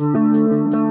मुझे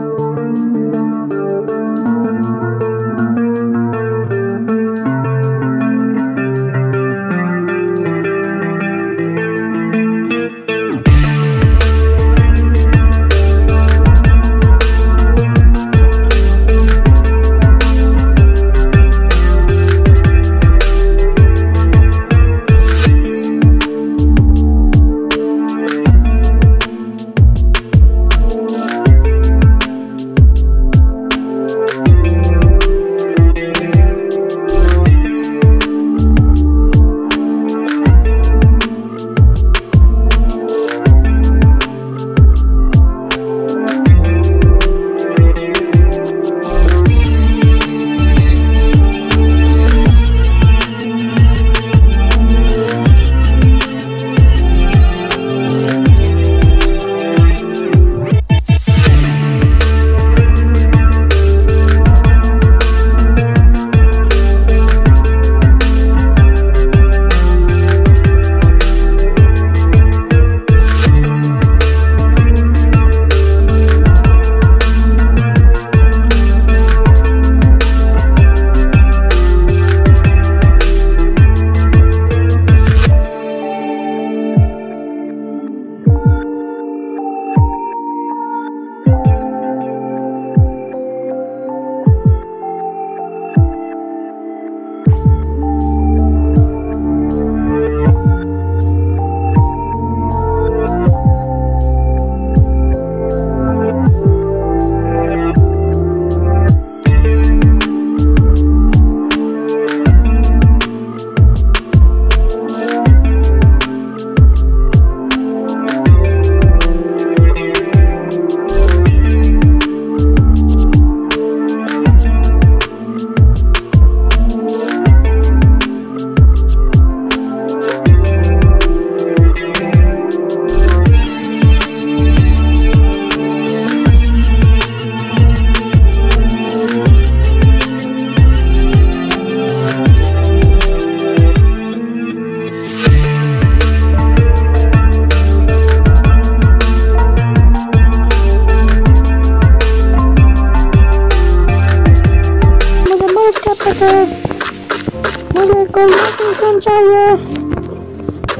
मशीन चाहिए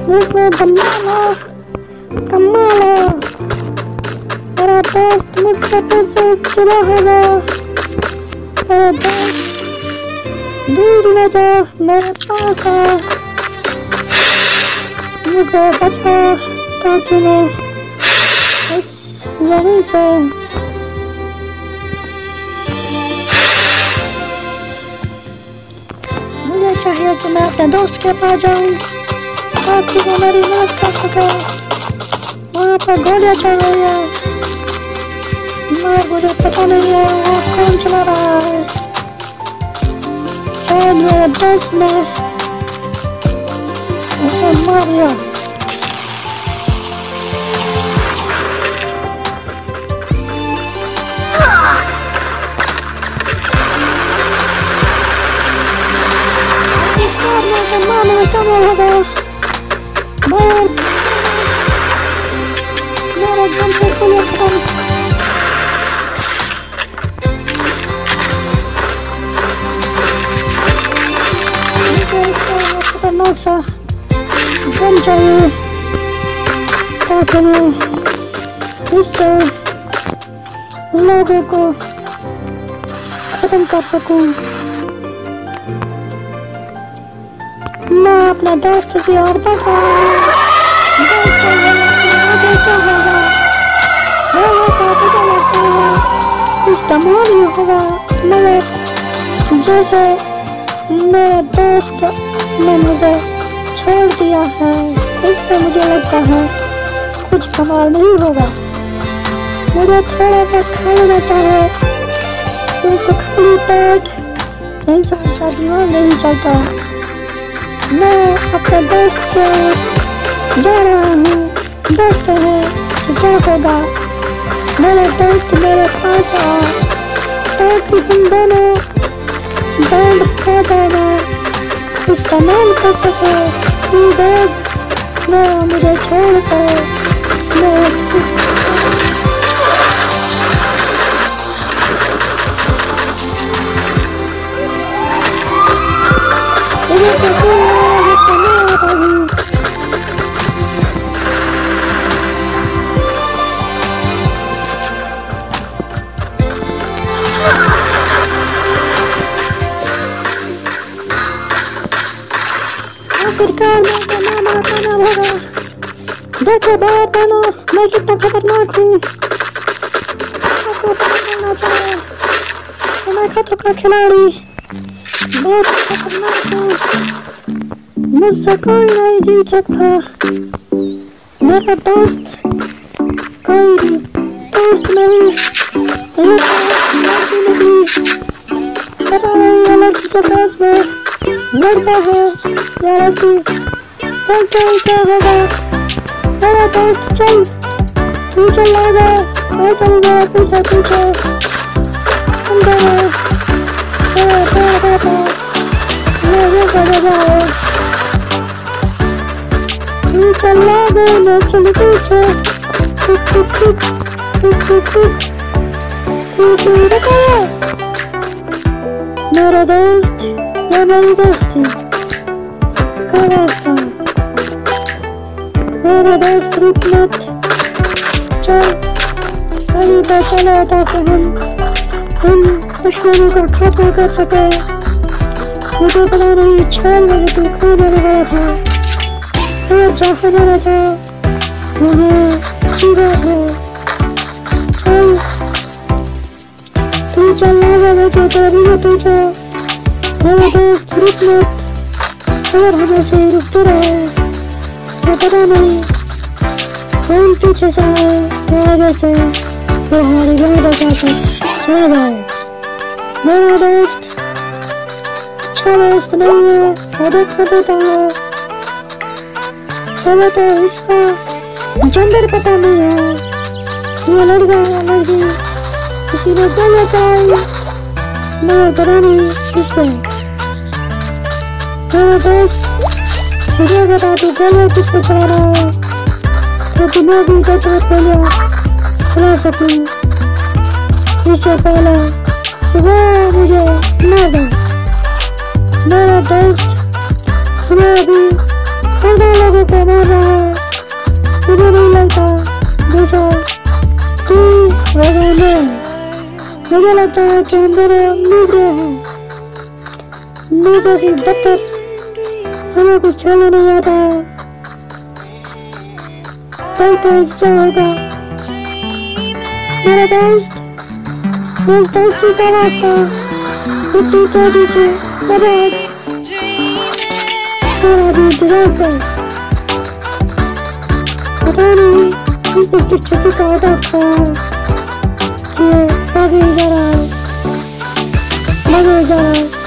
जिसमें धमाल हो कमाल हो मेरा दोस्त मुझसे फिर से जुड़ा होगा मेरा दोस्त दूर न जा, मेरे पास आ। मुझे बचा ताकि मैं इस ज़मीन से चाहिए कि मैं अपने दोस्त के पास जाऊँ ताकि वो मेरी मदद कर सके वहाँ पर गोलियाँ चल रही है मगर मुझे पता नहीं है वो कौन चला रहा है शायद मेरे दोस्त ने उसे मार दिया इस मारने से मारने में कम होगा मैं मेरे दम से गोलियाँ खत्म मुझे इसका मैं को अपने दोस्त की ओर बढ़ा। देखते हैं कि क्या होगा को है ही मगर जैसे मेरे दोस्त ने मुझे छोड़ दिया है। इससे मुझे लगता है कुछ कमाल नहीं होगा। मुझे थोड़ा सा खाना चाहिए। क्योंकि खाली पेट नहीं चलता दिमाग नहीं चलता। मैं अपने दोस्त के जा रहा हूँ दोस्त है। क्या होगा मेरे दोस्त मेरे पास आओ ताकि तुम दोनों बैंड खा जाएगा इस्तेमाल कर सको कि बैग ना मुझे छोड़ कर मैं Thank you. आखिरकार मैं नाम बताना होगा देखो बाहर बनो मैं कितना खतरनाक हूँ कि मैं खतरों का खिलाड़ी बहुत खतरनाक हूँ मुझसे कोई नहीं जीत सकता मेरा दोस्त कोई दोस्त नहीं ये लड़की नहीं पता लड़की के पास में लड़का है या लड़की देखते हैं क्या होगा मेरा दोस्त चल तू चल लाएगा मैं चलूँगा पीछे पीछे चल देना मेरा प्यार करता मैं ये करेगा तू चल लाएगा मैं चल पीछे टुक टुक टुक टुक टुक टुक तू तू रखा मेरा दोस्त या मेरी दोस्ती का रास्ता मेरा दोस्त रुक मत चल अभी बचा लाता से हम हम दुश्मनों का खत्म कर सके मुझे पता नहीं छाल में तू खाने लगा था और जहाँ मेरा था वहाँ सीधा था चल तू चल रहा है तो तेरी पीछे मेरा दोस्त रुक मत अगर हम ऐसे रुकते रहे तो पता नहीं कौन पीछे से आए तो आगे से वो हमारी गाड़ी बचा कर चला जाए मेरा दोस्त अच्छा दोस्त नहीं है मदद कर देता है पहले तो इसका जेंडर पता नहीं है ये लड़का है लड़की किसी ने गोलियाँ चलाई मैं पता नहीं किस पे मेरा दोस्त मुझे बता तू गोलियाँ किस पे चला रहा है तो तुम्हें भी दो चार गोलियाँ चला सकूँ इससे पहले सुबह मुझे मार दो मेरा दोस्त हमें अभी पंद्रह लोगों को मार रहा है। मुझे नहीं लगता जैसा तू वजह में मुझे लगता है कि है बदतर हमें कुछ खेलने नहीं आता है देखते हैं क्या होगा मेरा दोस्त मेरे दोस्ती का रास्ता इतनी तेज़ी से बर्बाद मेरा भी इंतज़ार कर पता नहीं इसने किस छुट्टी का ऑर्डर किया है कि आगे जा रहा है लगे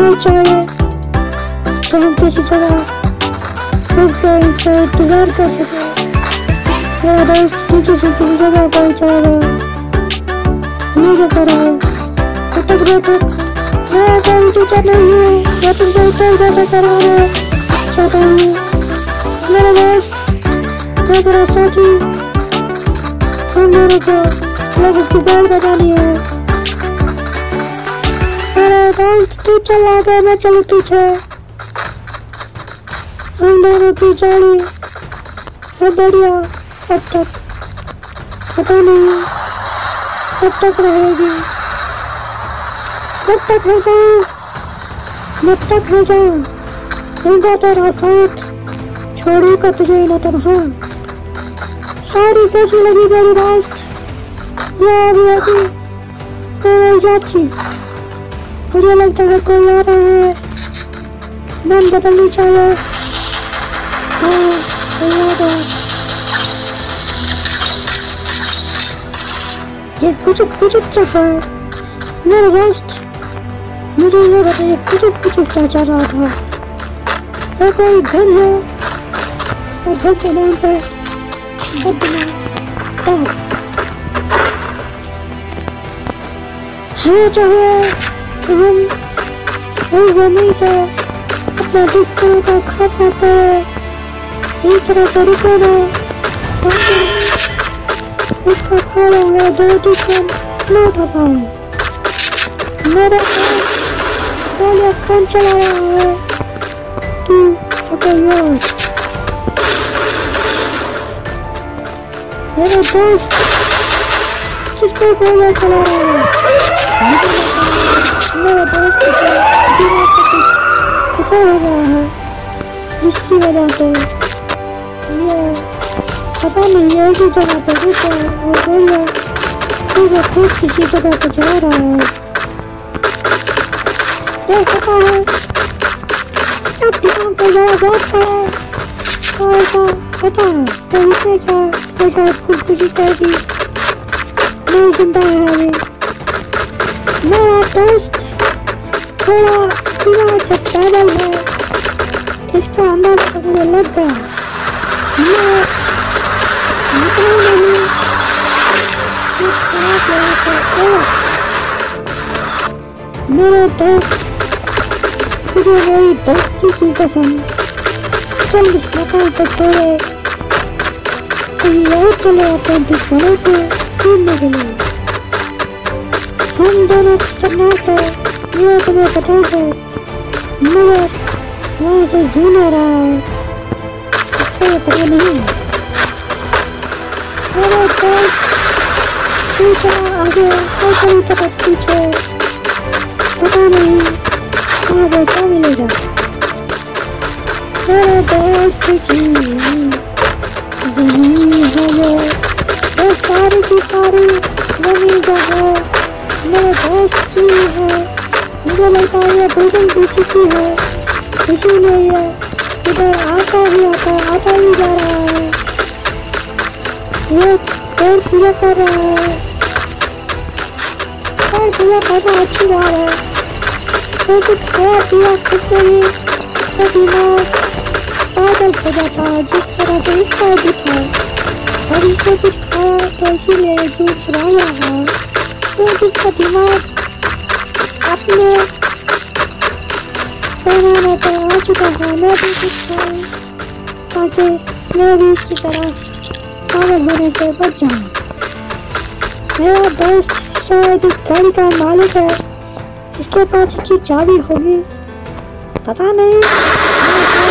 रहा है हमें चाहिए तो हम किसी जगह रुक कर इंतज़ार कर सके मेरा दोस्त किसी किसी जगह पहुंचाएगा ये क्या कर रहा है अटक बैठक मैं कोई टीचर नहीं हूँ मैं तुमसे उत्तर ज़्यादा करा रहा चाहता हूँ मेरा दोस्त मैं तेरा साथी हम दोनों को लोगों की बाल बतानी है मेरा दोस्त तू चल आगे मैं चलू पीछे की जोड़ी है बढ़िया अब तक पता नहीं कब तक रहेगी कब तक है जाऊँ जब तक है जाऊँ दूँगा तेरा साथ छोड़ूँगा तुझे न तनहा सारी कैसी लगी मेरी दोस्त ये अभी अभी मेरे यात्री मुझे लगता है कोई आ रहा है मन बदलनी चाहिए ये कुछ कुछ रहा है? मेरा दोस्त। मुझे ये बताइए कुछ कुछ क्या चल रहा था ये कोई घर है? और घर के नाम पे? टाउन हमें चाहिए कि हम इस ज़मीन से अपना दुश्मनों का खात्मा करें इस तरह से रुके ना इसका खाना है दो दुश्मन न उठा पाऊँ मेरा पहले काम चला रहा है तू अगर यार मेरा दोस्त किस पे गोलियाँ चला रहा है मेरा दोस्त को ऐसा हो रहा है, जिसकी वजह से ये पता नहीं है कि जगह पे रुका है वो बोल रहा कि वो खुद किसी जगह पे जा रहा है। देख सकता है, जब दिमाग पे जाया जाता है तो ऐसा होता है तो इसमें क्या इसने शायद खुदकुशी कर दी, नहीं, ज़िंदा है अभी। मेरा दोस्त थोड़ा दिमाग से पैदल है इसका अंदर से मुझे लग गया मैं निकला नहीं खराब लगा था ओह मेरे दोस्त तुझे मेरी दोस्ती की कसम चल इस मकान को छोड़े कहीं और चले अपने दुश्मनों को ढूँढने के लिए हम दोनों खतरनाक है ये तुम्हें पता है मगर वहाँ से जून आ रहा है। इसका ये पता नहीं है। मेरे दोस्त पीछे आगे और कहीं तरफ़ पीछे। पता नहीं कहाँ क्या मिलेगा। मेरे दोस्त की ज़मीन है वो सारी की सारी ज़मीन जो है, मेरे दोस्त की है। मुझे लगता है ये बिल्डिंग किसी की है। इसीलिए ये इधर आता ही आता आता ही जा रहा है। ये पेड़ पूरा कर रहा है। पेड़ पूरा करना अच्छी बात है। पिया, कुछ नहीं। तो दिमाग पागल हो जाता है जिस तरह से इसका भी था और इसने कुछ खाया तो इसीलिए जो चुरा रहा है। क्योंकि इसका दिमाग अपने पैमाने पर आ चुका है मैं भी कुछ खाऊं ताकि मैं भी इसकी तरह पागल होने से बच जाऊँ। मेरा दोस्त शायद इस गाड़ी का मालिक है इसके पास इसकी चाबी होगी। पता नहीं चल चल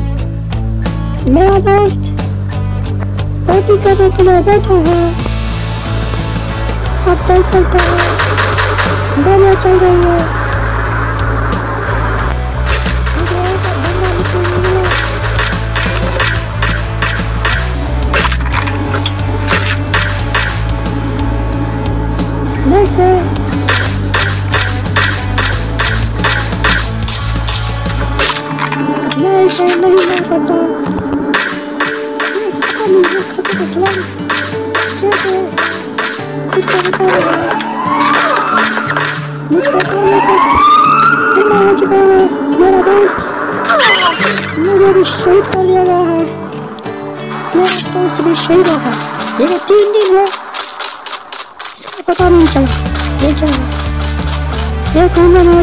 करने के लिए बैठे हैं। आप देख सकते हैं गोलियाँ चल रही है। नहीं नहीं नहीं पता। bicheiro pra me agarrar. Não é esse bicheiro, Eu Ele é perigo. Escapa pra mim, cara. Vem, cara. Eu tô na